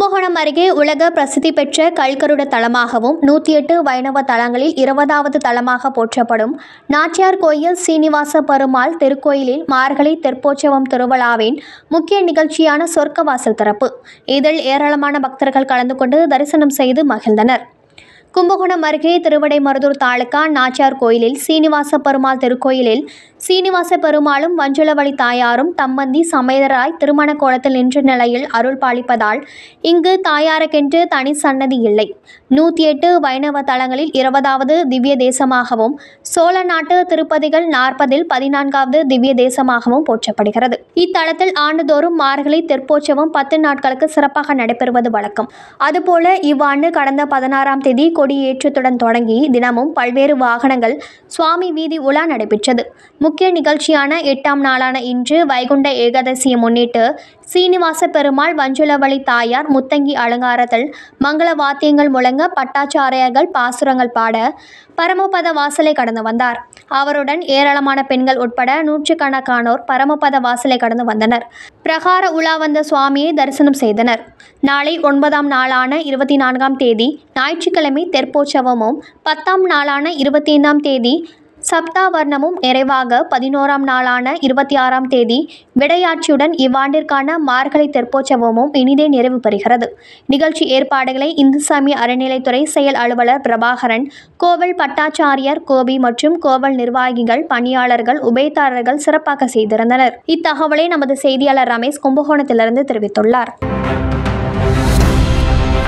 கும்பகோணம் அருகே உலக பிரசித்தி பெற்ற கல்கருட தலமாகவும் நூற்றி எட்டு வைணவ தலங்களில் இருபதாவது தலமாக போற்றப்படும் நாச்சியார் கோயில் சீனிவாச பெருமாள் திருக்கோயிலில் மார்கழி தெற்போற்சவம் திருவிழாவின் முக்கிய நிகழ்ச்சியான சொர்க்கவாசல் திறப்பு. இதில் ஏராளமான பக்தர்கள் கலந்து கொண்டு தரிசனம் செய்து மகிழ்ந்தனர். கும்பகோணம் அருகே திருவிடைமருதூர் தாலுகா நாச்சியார் கோயிலில் சீனிவாச பெருமாள் திருக்கோயிலில் சீனிவாச பெருமாளும் வஞ்சுளவழி தாயாரும் தம்மந்தி சமேதராய் திருமண கோலத்தில் நின்ற நிலையில் அருள் பாலிப்பதால் இங்கு தாயாருக்கென்று தனி சன்னதி இல்லை. நூற்றி எட்டு வைணவ தலங்களில் இருபதாவது திவ்ய தேசமாகவும் சோழ நாட்டு திருப்பதிகள் நாற்பதில் பதினான்காவது திவ்ய தேசமாகவும் போற்றப்படுகிறது. இத்தலத்தில் ஆண்டுதோறும் மார்கழி தெற்போற்சவம் பத்து நாட்களுக்கு சிறப்பாக நடைபெறுவது வழக்கம். அதுபோல இவ்வாண்டு கடந்த பதினாறாம் தேதி கொடியேற்றத்துடன் தொடங்கி தினமும் பல்வேறு வாகனங்கள் சுவாமி வீதி உலா நடைபெற்றது. முக்கிய நிகழ்ச்சியான எட்டாம் நாளான இன்று வைகுண்ட ஏகாதசியை முன்னிட்டு சீனிவாச பெருமாள் வஞ்சுளவழி தாயார் முத்தங்கி அலங்காரத்தில் மங்கள வாத்தியங்கள் முழங்க பட்டாச்சாரியர்கள் பாசுரங்கள் பாட பரமபத வாசலை கடந்து வந்தார். அவருடன் ஏராளமான பெண்கள் உட்பட நூற்றுக்கணக்கானோர் பரமபத வாசலை கடந்து வந்தனர். பிரகார உலா வந்த சுவாமியை தரிசனம் செய்தனர். நாளை ஒன்பதாம் நாளான இருபத்தி நான்காம் தேதி ஞாயிற்றுக்கிழமை தெற்போற்சவமும் பத்தாம் நாளான இருபத்தி ஐந்தாம் தேதி சப்தாவர்ணமும் நிறைவாக பதினோராம் நாளான இருபத்தி ஆறாம் தேதி விடையாட்சியுடன் இவ்வாண்டிற்கான மார்கழி தெற்போற்சவமும் இனிதே நிறைவு பெறுகிறது. நிகழ்ச்சி ஏற்பாடுகளை இந்து சமய அறநிலைத்துறை செயல் அலுவலர் பிரபாகரன் கோவில் பட்டாச்சாரியார் கோபி மற்றும் கோவில் நிர்வாகிகள் பணியாளர்கள் உபயதாரர்கள் சிறப்பாக செய்திருந்தனர். இத்தகவலை நமது செய்தியாளர் ரமேஷ் கும்பகோணத்திலிருந்து தெரிவித்துள்ளார்.